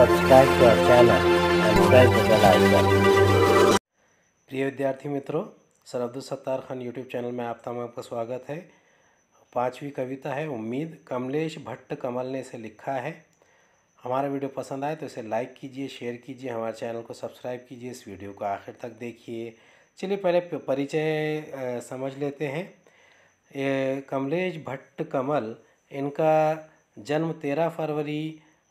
subscribe to our channel and press the bell icon. प्रिय विद्यार्थी मित्रों sir Abdul Sattar Khan YouTube channel में आप तमाम का स्वागत है। पांचवी कविता है, उम्मीद। कमलेश भट्ट कमल ने इसे लिखा है। हमारा वीडियो पसंद आए तो इसे लाइक कीजिए शेयर कीजिए, हमारे चैनल को सब्सक्राइब कीजिए, इस वीडियो को आखिर तक देखिए। चलिए पहले परिचय समझ लेते हैं। ये कमलेश भट्ट कमल, इनका जन्म तेरह फरवरी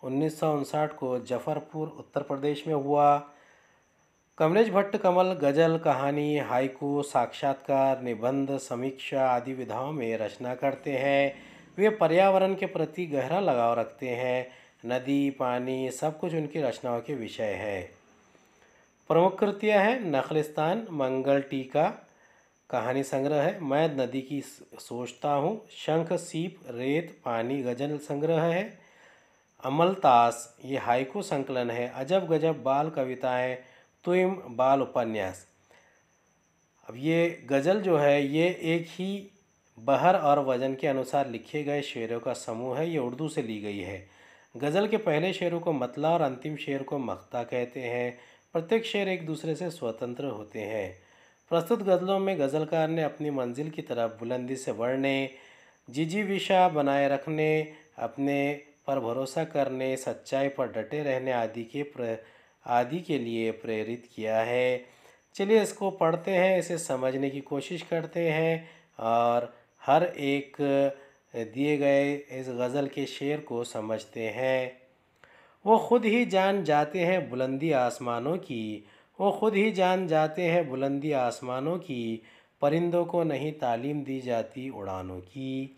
उन्नीस सौ उनसठ को जफरपुर, उत्तर प्रदेश में हुआ। कमलेश भट्ट, कमल गज़ल कहानी, हाइकू, साक्षात्कार, निबंध, समीक्षा आदि विधाओं में रचना करते हैं। वे पर्यावरण के प्रति गहरा लगाव रखते हैं। नदी, पानी, सब कुछ उनकी रचनाओं के विषय है। प्रमुख कृतियाँ हैं नखलिस्तान, मंगल टीका, कहानी संग्रह है मैं नदी की सोचता हूँ, शंख, सीप, रेत, पानी, गज़ल संग्रह है। अमलतास ये हाइकू संकलन है, अजब गजब बाल कविताएँ तुम बाल उपन्यास। अब ये गज़ल जो है, ये एक ही बहर और वज़न के अनुसार लिखे गए शेरों का समूह है, ये उर्दू से ली गई है। गज़ल के पहले शेरों को मतला और अंतिम शेर को मख्ता कहते हैं, प्रत्येक शेर एक दूसरे से स्वतंत्र होते हैं। प्रस्तुत गज़लों में गज़लकार ने अपनी मंजिल की तरफ़ बुलंदी से बढ़ने जिजी जिजीविशा बनाए रखने, अपने पर भरोसा करने, सच्चाई पर डटे रहने आदि के प्र, आदि के लिए प्रेरित किया है। चलिए इसको पढ़ते हैं, इसे समझने की कोशिश करते हैं और हर एक दिए गए इस गज़ल के शेर को समझते हैं। वो खुद ही जान जाते हैं बुलंदी आसमानों की, वो खुद ही जान जाते हैं बुलंदी आसमानों की, परिंदों को नहीं तालीम दी जाती उड़ानों की।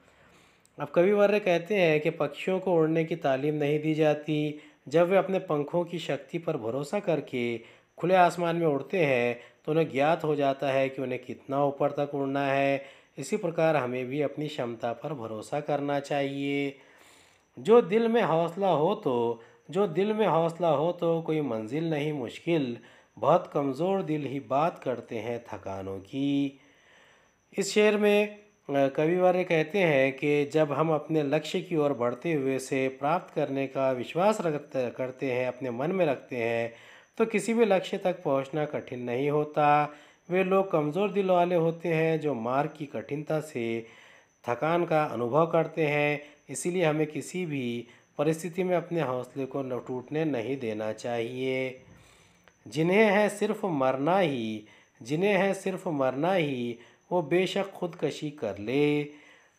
अब कवि वर्य कहते हैं कि पक्षियों को उड़ने की तालीम नहीं दी जाती। जब वे अपने पंखों की शक्ति पर भरोसा करके खुले आसमान में उड़ते हैं तो उन्हें ज्ञात हो जाता है कि उन्हें कितना ऊपर तक उड़ना है। इसी प्रकार हमें भी अपनी क्षमता पर भरोसा करना चाहिए। जो दिल में हौसला हो तो जो दिल में हौसला हो तो कोई मंजिल नहीं मुश्किल। बहुत कमज़ोर दिल ही बात करते हैं थकानों की। इस शेर में कविवर्य कहते हैं कि जब हम अपने लक्ष्य की ओर बढ़ते हुए से प्राप्त करने का विश्वास रखते, करते हैं, अपने मन में रखते हैं तो किसी भी लक्ष्य तक पहुँचना कठिन नहीं होता। वे लोग कमज़ोर दिल वाले होते हैं जो मार्ग की कठिनता से थकान का अनुभव करते हैं। इसीलिए हमें किसी भी परिस्थिति में अपने हौसले को न, टूटने नहीं देना चाहिए। जिन्हें है सिर्फ़ मरना ही, जिन्हें है सिर्फ़ मरना ही वो बेशक खुदकशी कर ले।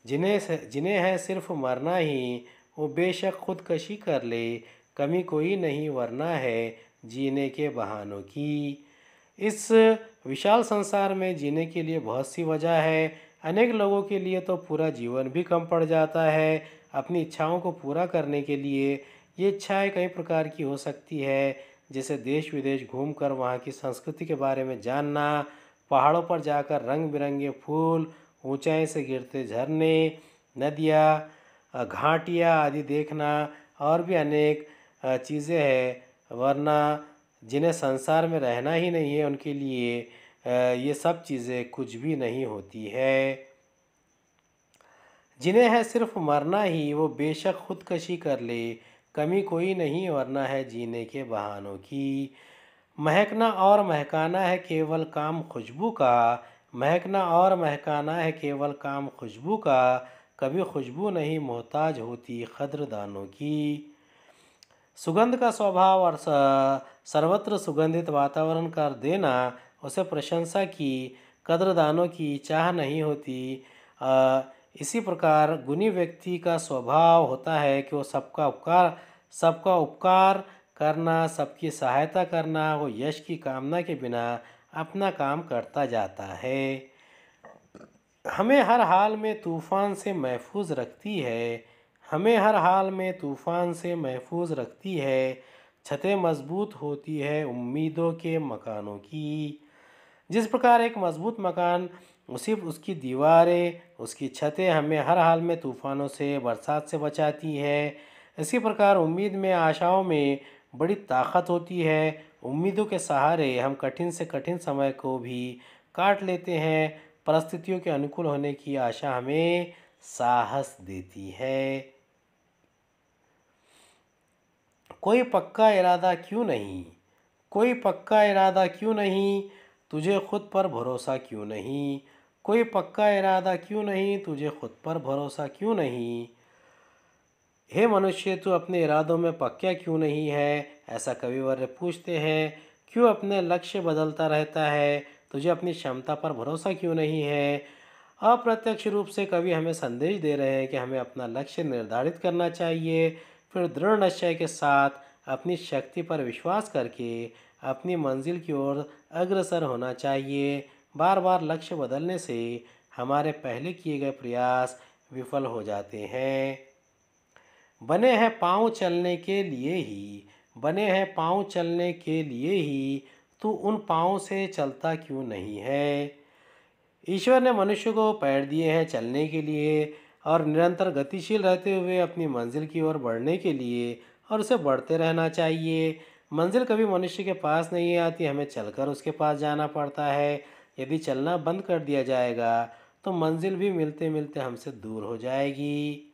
जिन्हें जिन्हें है सिर्फ़ मरना ही, वो बेशक खुदकशी कर ले। कमी कोई नहीं, वरना है जीने के बहानों की। इस विशाल संसार में जीने के लिए बहुत सी वजह है। अनेक लोगों के लिए तो पूरा जीवन भी कम पड़ जाता है अपनी इच्छाओं को पूरा करने के लिए। ये इच्छाएँ कई प्रकार की हो सकती है, जैसे देश विदेश घूमकर वहाँ की संस्कृति के बारे में जानना पहाड़ों पर जाकर रंग बिरंगे फूल ऊंचाई से गिरते झरने, नदियाँ घाटियाँ आदि देखना और भी अनेक चीज़ें हैं, वरना जिन्हें संसार में रहना ही नहीं है उनके लिए ये सब चीज़ें कुछ भी नहीं होती है। जिन्हें है सिर्फ़ मरना ही, वो बेशक खुदकशी कर ले, कमी कोई नहीं वरना है जीने के बहानों की। महकना और महकाना है केवल काम खुशबू का। महकना और महकाना है केवल काम खुशबू का। कभी खुशबू नहीं मोहताज होती खद्रदानों की। सुगंध का स्वभाव और सर्वत्र सुगंधित वातावरण कर देना उसे प्रशंसा की कद्रदानों की चाह नहीं होती। अ, इसी प्रकार गुणी व्यक्ति का स्वभाव होता है कि वो सबका उपकार सबका उपकार करना, सबकी सहायता करना, वो यश की कामना के बिना अपना काम करता जाता है। हमें हर हाल में तूफ़ान से महफूज रखती है। हमें हर हाल में तूफ़ान से महफूज रखती है। छतें मज़बूत होती है उम्मीदों के मकानों की। जिस प्रकार एक मज़बूत मकान, उसी उसकी दीवारें, उसकी छतें हमें हर हाल में तूफ़ानों से, बरसात से बचाती है। इसी प्रकार उम्मीद में, आशाओं में बड़ी ताकत होती है, उम्मीदों के सहारे हम कठिन से कठिन समय को भी काट लेते हैं। परिस्थितियों के अनुकूल होने की आशा हमें साहस देती है। कोई पक्का इरादा क्यों नहीं? कोई पक्का इरादा क्यों नहीं? तुझे खुद पर भरोसा क्यों नहीं? कोई पक्का इरादा क्यों नहीं? तुझे खुद पर भरोसा क्यों नहीं? हे मनुष्य, तू अपने इरादों में पक्का क्यों नहीं है? ऐसा कविवर्य पूछते हैं। क्यों अपने लक्ष्य बदलता रहता है? तुझे अपनी क्षमता पर भरोसा क्यों नहीं है? अप्रत्यक्ष रूप से कवि हमें संदेश दे रहे हैं कि हमें अपना लक्ष्य निर्धारित करना चाहिए, फिर दृढ़ निश्चय के साथ अपनी शक्ति पर विश्वास करके अपनी मंजिल की ओर अग्रसर होना चाहिए। बार बार लक्ष्य बदलने से हमारे पहले किए गए प्रयास विफल हो जाते हैं। बने हैं पाँव चलने के लिए ही, बने हैं पाँव चलने के लिए ही, तू उन पाँव से चलता क्यों नहीं है? ईश्वर ने मनुष्य को पैर दिए हैं चलने के लिए और निरंतर गतिशील रहते हुए अपनी मंजिल की ओर बढ़ने के लिए और उसे बढ़ते रहना चाहिए। मंजिल कभी मनुष्य के पास नहीं आती, हमें चलकर उसके पास जाना पड़ता है। यदि चलना बंद कर दिया जाएगा तो मंजिल भी मिलते मिलते हमसे दूर हो जाएगी।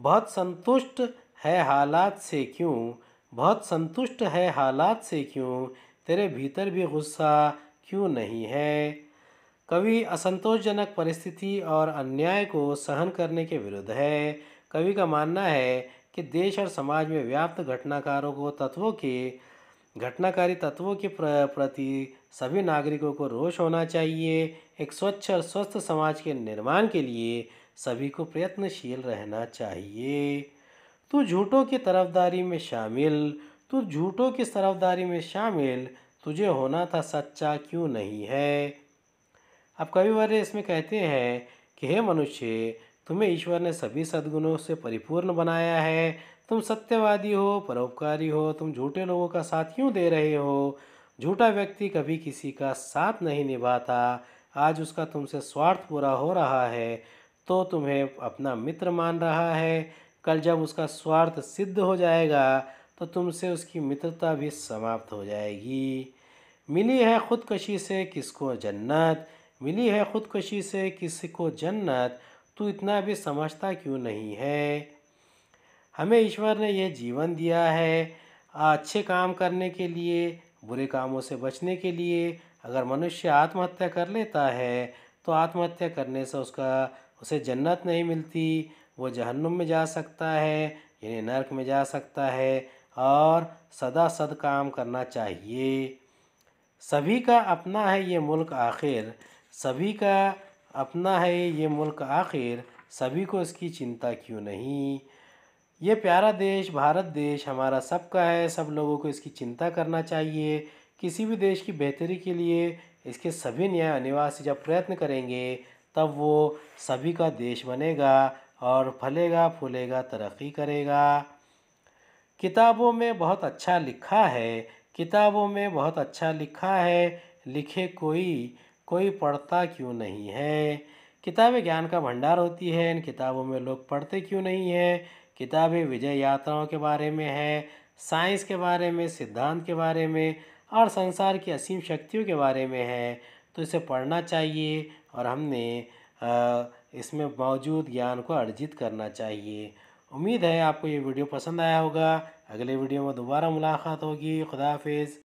बहुत संतुष्ट है हालात से क्यों? बहुत संतुष्ट है हालात से क्यों? तेरे भीतर भी गुस्सा क्यों नहीं है? कवि असंतोषजनक परिस्थिति और अन्याय को सहन करने के विरुद्ध है। कवि का मानना है कि देश और समाज में व्याप्त घटनाकारों को तत्वों के, घटनाकारी तत्वों के प्रति सभी नागरिकों को रोष होना चाहिए। एक स्वच्छ और स्वस्थ समाज के निर्माण के लिए सभी को प्रयत्नशील रहना चाहिए। तू झूठों की तरफदारी में शामिल, तू झूठों की तरफदारी में शामिल, तुझे होना था सच्चा, क्यों नहीं है? अब कविवर्य इसमें कहते हैं कि, हे मनुष्य, तुम्हें ईश्वर ने सभी सद्गुणों से परिपूर्ण बनाया है। तुम सत्यवादी हो, परोपकारी हो, तुम झूठे लोगों का साथ क्यों दे रहे हो? झूठा व्यक्ति कभी किसी का साथ नहीं निभाता। आज उसका तुमसे स्वार्थ पूरा हो रहा है। तो तुम्हें अपना मित्र मान रहा है। कल जब उसका स्वार्थ सिद्ध हो जाएगा तो तुमसे उसकी मित्रता भी समाप्त हो जाएगी। मिली है खुदकशी से किसको जन्नत? मिली है खुदकशी से किसी को जन्नत? तू इतना भी समझता क्यों नहीं है? हमें ईश्वर ने यह जीवन दिया है, अच्छे काम करने के लिए, बुरे कामों से बचने के लिए। अगर मनुष्य आत्महत्या कर लेता है तो आत्महत्या करने से उसका उसे जन्नत नहीं मिलती, वो जहन्नुम में जा सकता है, यानी नरक में जा सकता है और सदा सद काम करना चाहिए। सभी का अपना है ये मुल्क आखिर, सभी का अपना है ये मुल्क आखिर, सभी को इसकी चिंता क्यों नहीं? ये प्यारा देश, भारत देश हमारा सबका है, सब लोगों को इसकी चिंता करना चाहिए। किसी भी देश की बेहतरी के लिए इसके सभी न्याय निवासी जब प्रयत्न करेंगे तब वो सभी का देश बनेगा और फलेगा, फूलेगा, तरक्की करेगा। किताबों में बहुत अच्छा लिखा है, किताबों में बहुत अच्छा लिखा है, लिखे कोई कोई पढ़ता क्यों नहीं है? किताबें ज्ञान का भंडार होती है, इन किताबों में लोग पढ़ते क्यों नहीं हैं? किताबें विजय यात्राओं के बारे में है, साइंस के बारे में, सिद्धांत के बारे में और संसार की असीम शक्तियों के बारे में है। तो इसे पढ़ना चाहिए और हमने इसमें मौजूद ज्ञान को अर्जित करना चाहिए। उम्मीद है आपको ये वीडियो पसंद आया होगा। अगले वीडियो में दोबारा मुलाकात होगी। खुदा हाफिज़।